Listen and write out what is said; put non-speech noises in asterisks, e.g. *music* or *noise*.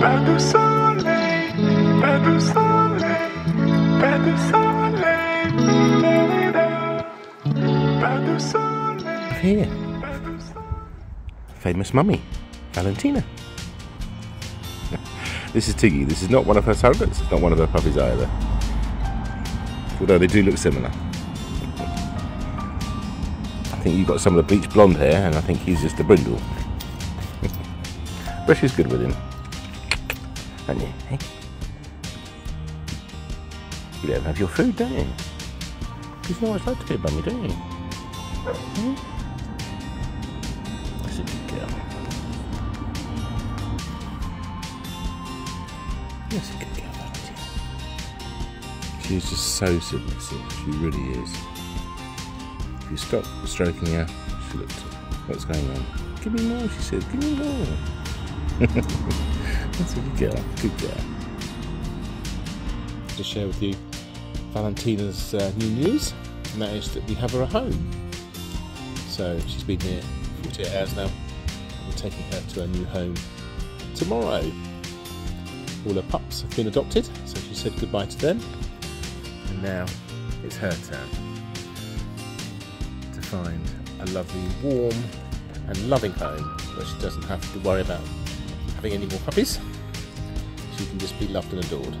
Pas de soleil, pas de soleil, pas de soleil. Pas de soleil, Here, pas de soleil. famous mummy, Valentina. *laughs* this is Tiggy. This is not one of her surrogates. It's not one of her puppies either. Although they do look similar. I think you've got some of the bleach blonde hair, and I think he's just a brindle. *laughs* but she's good with him. Aren't you? Hey? You don't have your food, don't you? You know what it's like to be a bummy, don't you? Hmm? That's a good girl. That's a good girl, Valentina. She's just so submissive. She really is. If you stop stroking her, she looks at what's going on. Give me more, she says. Give me more. *laughs* That's a good girl. Good girl. To share with you Valentina's uh, new news, and that is that we have her at home. So she's been here 48 hours now. We're taking her to her new home tomorrow. All her pups have been adopted, so she said goodbye to them. And now it's her turn to find a lovely, warm, and loving home where she doesn't have to worry about having any more puppies. She can just be loved and adored.